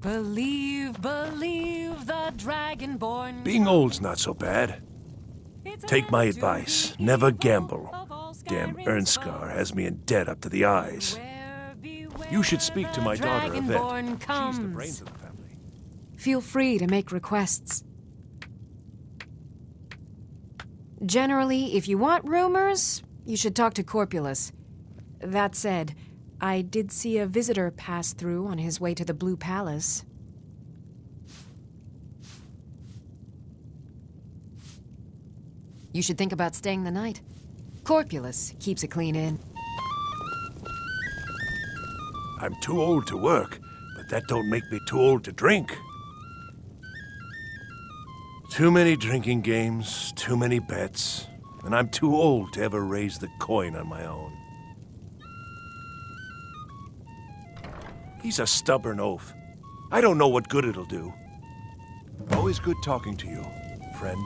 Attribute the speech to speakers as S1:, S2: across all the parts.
S1: Believe, believe the dragonborn.
S2: Being old's not so bad. Take my advice. Never gamble. Damn Irnskar has me in debt up to the eyes. You should speak to my daughter, Evette. She's the brains of the family.
S1: Feel free to make requests. Generally, if you want rumors, you should talk to Corpulus. That said, I did see a visitor pass through on his way to the Blue Palace. You should think about staying the night. Corpulus keeps a clean inn.
S2: I'm too old to work, but that don't make me too old to drink. Too many drinking games, too many bets, and I'm too old to ever raise the coin on my own. He's a stubborn oaf. I don't know what good it'll do. Always good talking to you, friend.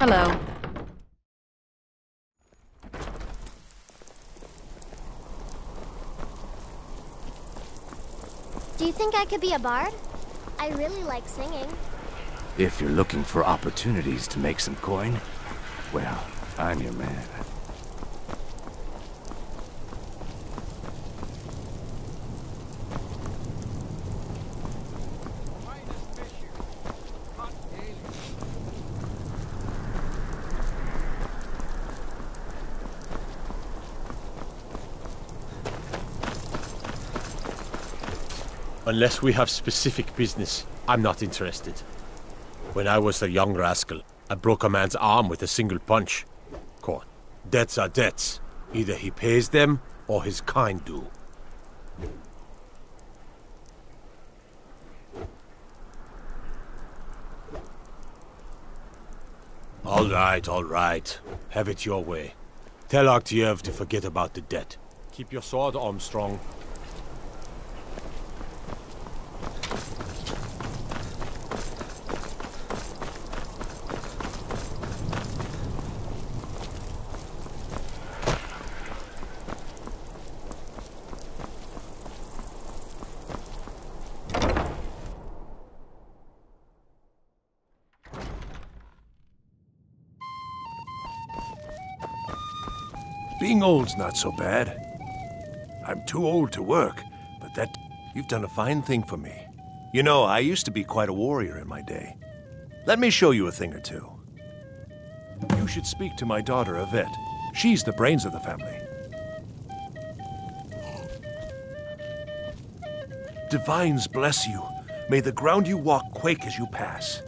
S1: Hello.
S3: Do you think I could be a bard? I really like singing.
S4: If you're looking for opportunities to make some coin, well, I'm your man.
S5: Unless we have specific business, I'm not interested. When I was a young rascal, I broke a man's arm with a single punch. Debts are debts. Either he pays them, or his kind do. All right, all right. Have it your way. Tell Octieve to forget about the debt. Keep your sword, Armstrong.
S2: Being old's not so bad. I'm too old to work, but that... You've done a fine thing for me. You know, I used to be quite a warrior in my day. Let me show you a thing or two. You should speak to my daughter, Evette. She's the brains of the family. Divines bless you. May the ground you walk quake as you pass.